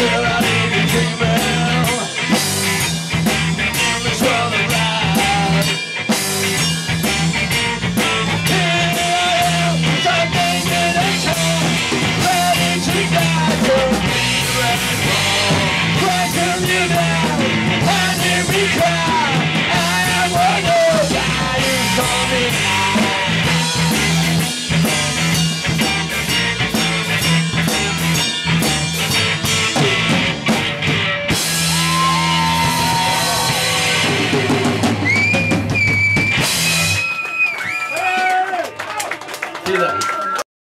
Yeah.